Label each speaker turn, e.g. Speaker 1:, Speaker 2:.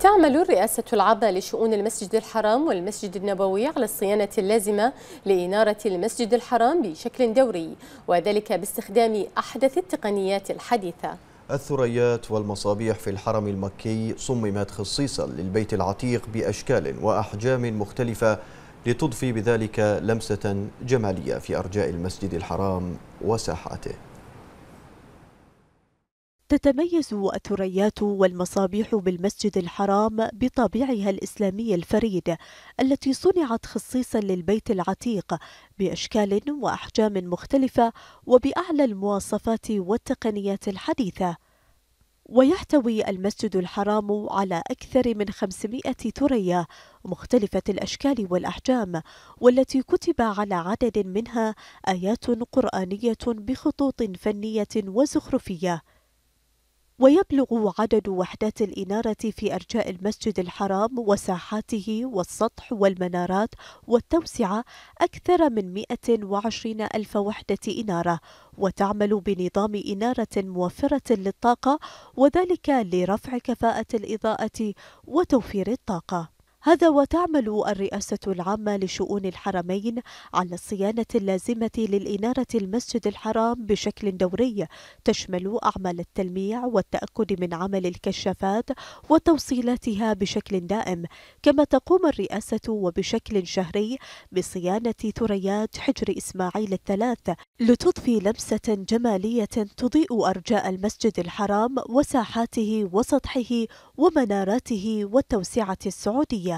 Speaker 1: تعمل الرئاسة العامة لشؤون المسجد الحرام والمسجد النبوي على الصيانة اللازمة لإنارة المسجد الحرام بشكل دوري وذلك باستخدام أحدث التقنيات الحديثة.
Speaker 2: الثريات والمصابيح في الحرم المكي صممت خصيصا للبيت العتيق بأشكال وأحجام مختلفة لتضفي بذلك لمسة جمالية في أرجاء المسجد الحرام وساحاته.
Speaker 3: تتميز الثريات والمصابيح بالمسجد الحرام بطابعها الإسلامي الفريد التي صنعت خصيصا للبيت العتيق بأشكال وأحجام مختلفة وبأعلى المواصفات والتقنيات الحديثة. ويحتوي المسجد الحرام على أكثر من 500 ثريا مختلفة الأشكال والأحجام والتي كتب على عدد منها آيات قرآنية بخطوط فنية وزخرفية. ويبلغ عدد وحدات الإنارة في أرجاء المسجد الحرام وساحاته والسطح والمنارات والتوسعة أكثر من 120 ألف وحدة إنارة وتعمل بنظام إنارة موفرة للطاقة وذلك لرفع كفاءة الإضاءة وتوفير الطاقة. هذا وتعمل الرئاسة العامة لشؤون الحرمين على الصيانة اللازمة للإنارة المسجد الحرام بشكل دوري. تشمل أعمال التلميع والتأكد من عمل الكشافات وتوصيلاتها بشكل دائم كما تقوم الرئاسة وبشكل شهري بصيانة ثريات حجر إسماعيل الثلاث لتضفي لمسة جمالية تضيء أرجاء المسجد الحرام وساحاته وسطحه ومناراته والتوسعة السعودية.